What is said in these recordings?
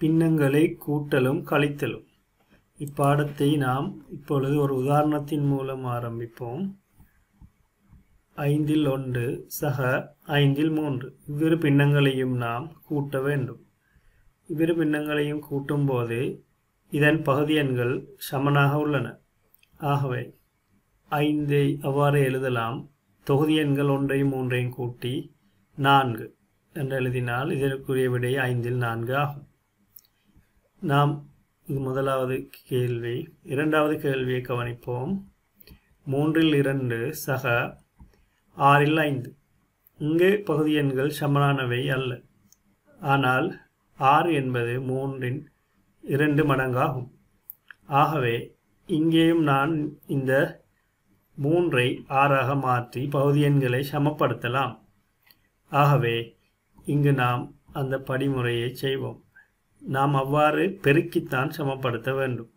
பின்னங்களை கூட்டலும் கழித்தலும். இப்பாடத்தை நாம் இப்பொழுது ஒரு உதாரணத்தின் மூலம் ஆரம்பிப்போம். ஐந்தில் ஒன்று சக ஐந்தில் மூன்று. இவ்விரு பின்னங்களையும் நாம் கூட்ட வேண்டும். இவ்விரு பின்னங்களையும் கூட்டும்போது இதன் பகுதி எண்கள் சமனாக உள்ளன. ஆகவே ஐந்தை அவ்வாறு எழுதலாம். தொகுதி எண்கள் ஒன்றையும் மூன்றையும் கூட்டி நான்கு என்று எழுதினால் இதற்குரிய விடை ஐந்தில் நான்கு ஆகும். நாம் இது முதலாவது கேள்வி இரண்டாவது கேள்வியை கவனிப்போம். மூன்றில் இரண்டு சக. ஆறில் ஐந்து. இங்கே பகுதி எண்கள் சமனானவை அல்ல. ஆனால் ஆறு என்பது மூன்றின் இரண்டு மடங்காகும். ஆகவே இங்கேயும் நான் இந்த மூன்றை ஆறாக மாற்றி பகுதி எண்களை சமப்படுத்தலாம். ஆகவே இங்கு நாம் அந்த படிமுறையை செய்வோம். நாம் அவ்வாறு பெருக்கித்தான் சமப்படுத்த வேண்டும்.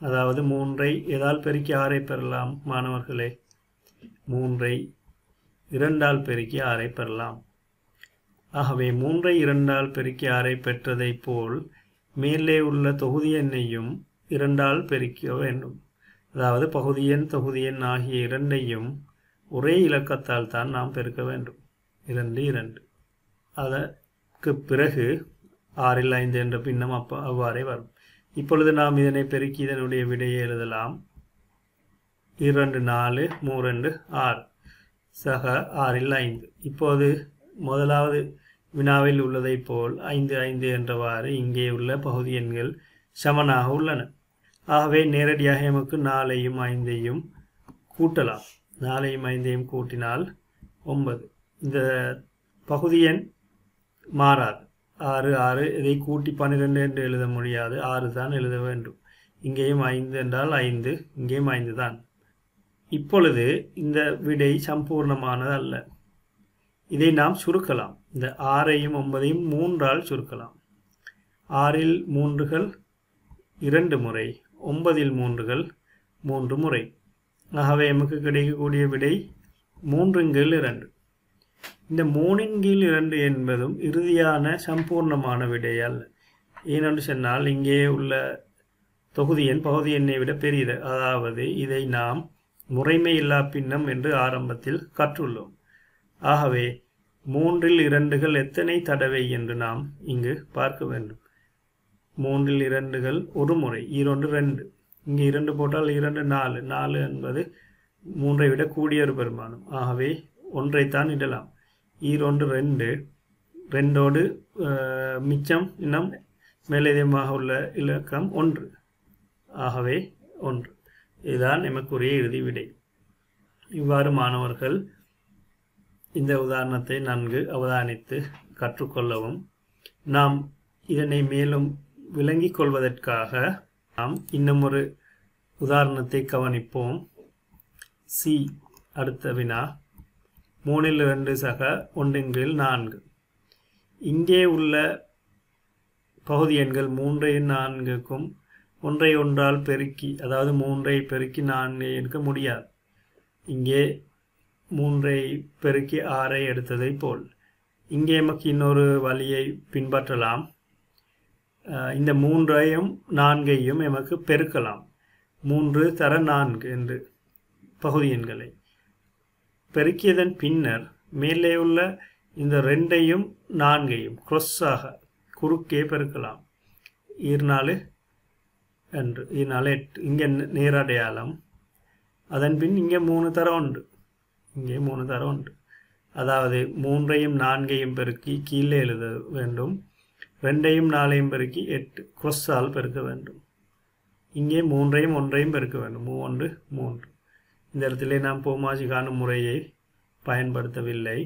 அதாவது மூன்றை எதால் பெருக்கி ஆறை பெறலாம் மாணவர்களே? மூன்றை இரண்டால் பெருக்கி ஆறை பெறலாம். ஆகவே மூன்றை இரண்டால் பெருக்கி ஆறை பெற்றதைப் போல் மேலே உள்ள தொகுதி எண்ணையும் இரண்டால் பெருக்க வேண்டும். அதாவது பகுதி எண் தொகுதி எண் ஆகிய இரண்டையும் ஒரே இலக்கத்தால் தான் நாம் பெருக்க வேண்டும். இரண்டு இரண்டு. அதற்கு பிறகு ஆறில் ஐந்து என்ற பின்னம் அப்போ அவ்வாறே வரும். இப்பொழுது நாம் இதனை பெருக்கி இதனுடைய விடையை எழுதலாம். இரண்டு நாலு மூரெண்டு ஆறு. சக ஆறில் ஐந்து. இப்போது முதலாவது வினாவில் உள்ளதைப் போல் ஐந்து ஐந்து என்றவாறு இங்கே உள்ள பகுதி எண்கள் சமனாக உள்ளன. ஆகவே நேரடியாக எமக்கு நாலையும் ஐந்தையும் கூட்டலாம். நாலையும் ஐந்தையும் கூட்டினால் ஒன்பது. இந்த பகுதி எண் மாறாது. ஆறு ஆறு. இதை கூட்டி பன்னிரெண்டு என்று எழுத முடியாது. ஆறு தான் எழுத வேண்டும். இங்கேயும் ஐந்து என்றால் ஐந்து. இங்கேயும் ஐந்து தான். இப்பொழுது இந்த விடை சம்பூர்ணமானது அல்ல. இதை நாம் சுருக்கலாம். இந்த ஆறையும் ஒன்பதையும் மூன்றால் சுருக்கலாம். ஆறில் மூன்றுகள் இரண்டு முறை. ஒன்பதில் மூன்றுகள் மூன்று முறை. ஆகவே நமக்கு கிடைக்கக்கூடிய விடை மூன்று கீழ் இரண்டு. இந்த மூணின் கீழ் இரண்டு என்பதும் இறுதியான சம்பூர்ணமான விடை அல்ல ஏனென்று சொன்னால் இங்கே உள்ள தொகுதி எண் பகுதி எண்ணை விட பெரியது. அதாவது இதை நாம் முறைமை இல்லா பின்னம் என்று ஆரம்பத்தில் கற்றுள்ளோம். ஆகவே மூன்றில் இரண்டுகள் எத்தனை தடவை என்று நாம் இங்கு பார்க்க வேண்டும். மூன்றில் இரண்டுகள் ஒரு முறை இரண்டு ரெண்டு. இங்கே இரண்டு போட்டால் இரண்டு நாலு. நாலு என்பது மூன்றை விட கூடிய ஒரு பெருமானம். ஆகவே ஒன்றைத்தான் இடலாம். ஈரோண்டு ரெண்டு. ரெண்டோடு மிச்சம் இன்னும் மேலதிகமாக உள்ள இலக்கம் ஒன்று. ஆகவே ஒன்று. இதுதான் எமக்குரிய இறுதி விடை. இவ்வாறு மாணவர்கள் இந்த உதாரணத்தை நன்கு அவதானித்து கற்றுக்கொள்ளவும் நாம் இதனை மேலும் விளங்கிக் கொள்வதற்காக நாம் இன்னும் ஒரு உதாரணத்தை கவனிப்போம். சி அடுத்த வினா. மூணில் இரண்டு சக ஒன்றின் கீழ் நான்கு. இங்கே உள்ள பகுதி எண்கள் மூன்றை நான்குக்கும் ஒன்றை ஒன்றால் பெருக்கி அதாவது மூன்றை பெருக்கி நான்கை எடுக்க முடியாது. இங்கே மூன்றை பெருக்கி ஆறை எடுத்ததை போல். இங்கே நமக்கு இன்னொரு வழியை பின்பற்றலாம். இந்த மூன்றையும் நான்கையும் எமக்கு பெருக்கலாம். மூன்று தர நான்கு என்று பகுதி எண்களை. பெருக்கியதன் பின்னர் மேலே உள்ள இந்த ரெண்டையும் நான்கையும் க்ரொஸ்ஸாக குறுக்கே பெருக்கலாம். ஈர்நாலு என்று. ஈர்நாலு எட்டு. இங்கே நேரடையாளம் அதன் பின் இங்கே மூணு தரம் உண்டு. இங்கே மூணு தரம் உண்டு. அதாவது மூன்றையும் நான்கையும் பெருக்கி கீழே எழுத வேண்டும். ரெண்டையும் நாலையும் பெருக்கி எட்டு. க்ரொஸ்ஸால் பெருக்க வேண்டும். இங்கே மூன்றையும் ஒன்றையும் பெருக்க வேண்டும். மூன்று மூன்று. இந்த இடத்திலே நாம் போமாஜி காணும் முறையை பயன்படுத்தவில்லை.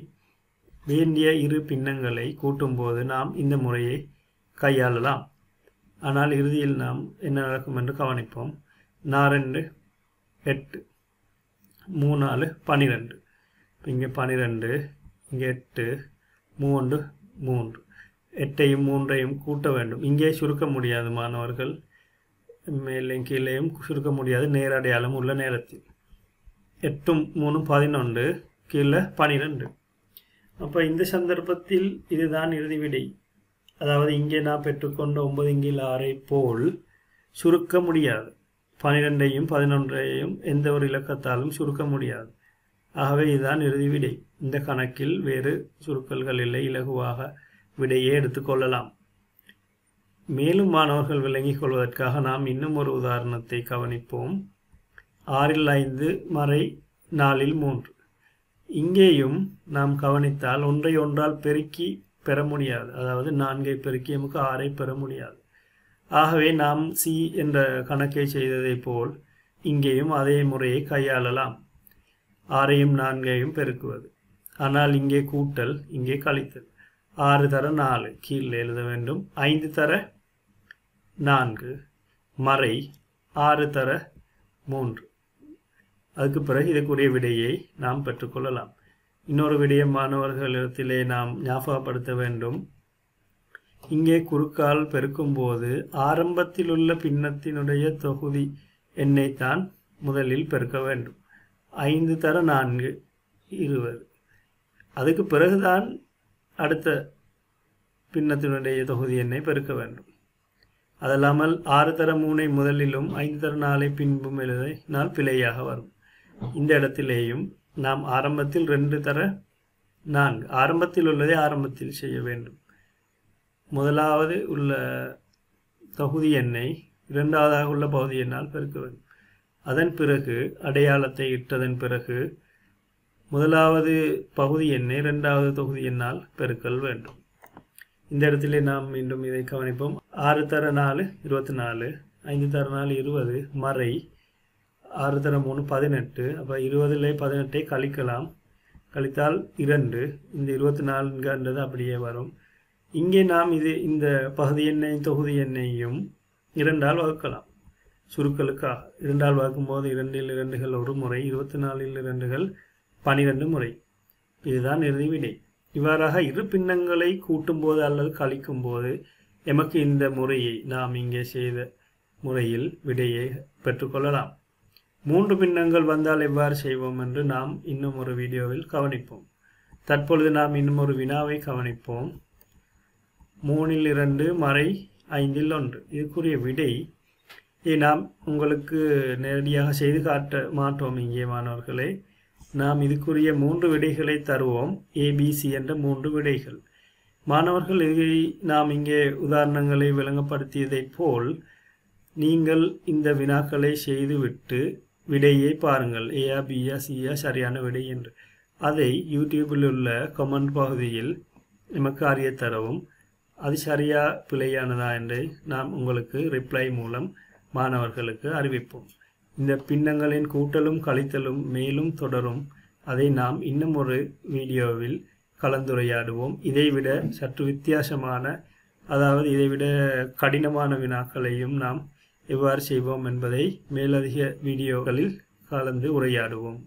வேண்டிய இரு பின்னங்களை கூட்டும்போது நாம் இந்த முறையை கையாளலாம். ஆனால் இறுதியில் நாம் என்ன நடக்கும் என்று கவனிப்போம். நாரெண்டு எட்டு மூணாலு பனிரெண்டு. இங்கே பனிரெண்டு இங்கே எட்டு மூன்று மூன்று. எட்டையும் மூன்றையும் கூட்ட வேண்டும். இங்கே சுருக்க முடியாது மாணவர்கள். மேலேயும் கீழேயும் சுருக்க முடியாது. நேரடையாளம் உள்ள நேரத்தில். எட்டும் மூணு பதினொன்று கீழே பனிரெண்டு. அப்போ இந்த சந்தர்ப்பத்தில் இதுதான் இறுதி விடை. அதாவது இங்கே நான் பெற்றுக்கொண்ட ஒன்பது இங்கில் ஆறை போல் சுருக்க முடியாது. பனிரெண்டையும் பதினொன்றையும் எந்த ஒரு இலக்கத்தாலும் சுருக்க முடியாது. ஆகவே இதுதான் இறுதி விடை. இந்த கணக்கில் வேறு சுருக்கல்கள் இல்லை. இலகுவாக விடையே எடுத்துக்கொள்ளலாம் மேலும் மாணவர்கள் விளங்கிக் கொள்வதற்காக நாம் இன்னும் ஒரு உதாரணத்தை கவனிப்போம். ஆறில் ஐந்து மறை நாலில் மூன்று. இங்கேயும் நாம் கவனித்தால் ஒன்றை ஒன்றால் பெருக்கி பெற முடியாது. அதாவது நான்கை பெருக்கி நமக்கு ஆறை பெற முடியாது. ஆகவே நாம் சி என்ற கணக்கை செய்ததைப் போல் இங்கேயும் அதே முறையை கையாளலாம். ஆறையும் நான்கையும் பெருக்குவது. ஆனால் இங்கே கூட்டல் இங்கே கழித்தல். ஆறு தர நாலு கீழே எழுத வேண்டும். ஐந்து தர நான்கு மறை ஆறு தர மூன்று. அதுக்கு பிறகு இதுக்குரிய விடையை நாம் பெற்றுக்கொள்ளலாம். இன்னொரு விடயம் மாணவர்களிடத்திலே நாம் ஞாபகப்படுத்த வேண்டும். இங்கே குறுக்கால் பெருக்கும்போது ஆரம்பத்தில் உள்ள பின்னத்தினுடைய தொகுதி எண்ணைத்தான் முதலில் பெருக்க வேண்டும். ஐந்து தர நான்கு இருபது. அதுக்கு பிறகுதான் அடுத்த பின்னத்தினுடைய தொகுதி எண்ணை பெருக்க வேண்டும். அதல்லாமல் ஆறு தர மூனை முதலிலும் ஐந்து தர நாளை பின்பும் எழுதினால் பிழையாக வரும். இந்த இடத்திலேயும் நாம் ஆரம்பத்தில் ரெண்டு தர நான்கு. ஆரம்பத்தில் உள்ளதை ஆரம்பத்தில் செய்ய வேண்டும். முதலாவது உள்ள தொகுதி எண்ணை இரண்டாவதாக உள்ள பகுதி எண்ணால் பெருக்க வேண்டும். அதன் பிறகு அடையாளத்தை இட்டதன் பிறகு முதலாவது பகுதி எண்ணை இரண்டாவது தொகுதி எண்ணால் பெருக்கல் வேண்டும். இந்த இடத்திலே நாம் மீண்டும் இதை கவனிப்போம். ஆறு தர நாலு இருபத்தி நாலு. ஐந்து தர நாலு இருபது. மறை ஆறு தர மூணு பதினெட்டு. அப்போ இருபதுல பதினெட்டை கழிக்கலாம். கழித்தால் இரண்டு. இந்த இருபத்தி நான்குன்றது அப்படியே வரும். இங்கே நாம் இது இந்த பகுதி எண்ணெய் தொகுதி எண்ணெயையும் இரண்டால் வகுக்கலாம். சுருக்களுக்காக இரண்டால் வகுக்கும்போது இரண்டில் இரண்டுகள் ஒரு முறை இருபத்தி நாலில் இரண்டுகள் பனிரெண்டு முறை. இதுதான் இறுதி விடை. இவ்வாறாக இரு பின்னங்களை கூட்டும்போது அல்லது கழிக்கும்போது எமக்கு இந்த முறையை நாம் இங்கே செய்த முறையில் விடையை பெற்றுக்கொள்ளலாம் மூன்று பின்னங்கள் வந்தால் எவ்வாறு செய்வோம் என்று நாம் இன்னும் ஒரு வீடியோவில் கவனிப்போம். தற்பொழுது நாம் இன்னும் ஒரு வினாவை கவனிப்போம். மூணில் இரண்டு மறை ஐந்தில் ஒன்று. இதுக்குரிய விடை இதை நாம் உங்களுக்கு நேரடியாக செய்து காட்ட மாட்டோம் இங்கே மாணவர்களே. நாம் இதுக்குரிய மூன்று விடைகளை தருவோம். ஏபிசி என்ற மூன்று விடைகள். மாணவர்கள் இதை நாம் இங்கே உதாரணங்களை விளங்கப்படுத்தியதைப் போல் நீங்கள் இந்த வினாக்களை செய்துவிட்டு விடையை பாருங்கள். ஏயா பியா சியா சரியான விடை என்று. அதை யூடியூப்பில் உள்ள கமெண்ட் பகுதியில் நமக்கு அறிய தரவும். அது சரியா பிழையானதா என்று நாம் உங்களுக்கு ரிப்ளை மூலம் மாணவர்களுக்கு அறிவிப்போம். இந்த பின்னங்களின் கூட்டலும் கழித்தலும் மேலும் தொடரும். அதை நாம் இன்னும் ஒரு வீடியோவில் கலந்துரையாடுவோம். இதைவிட சற்று வித்தியாசமான அதாவது இதைவிட கடினமான வினாக்களையும் நாம் எவ்வாறு செய்வோம் என்பதை மேலதிக வீடியோக்களில் கலந்து உரையாடுவோம்.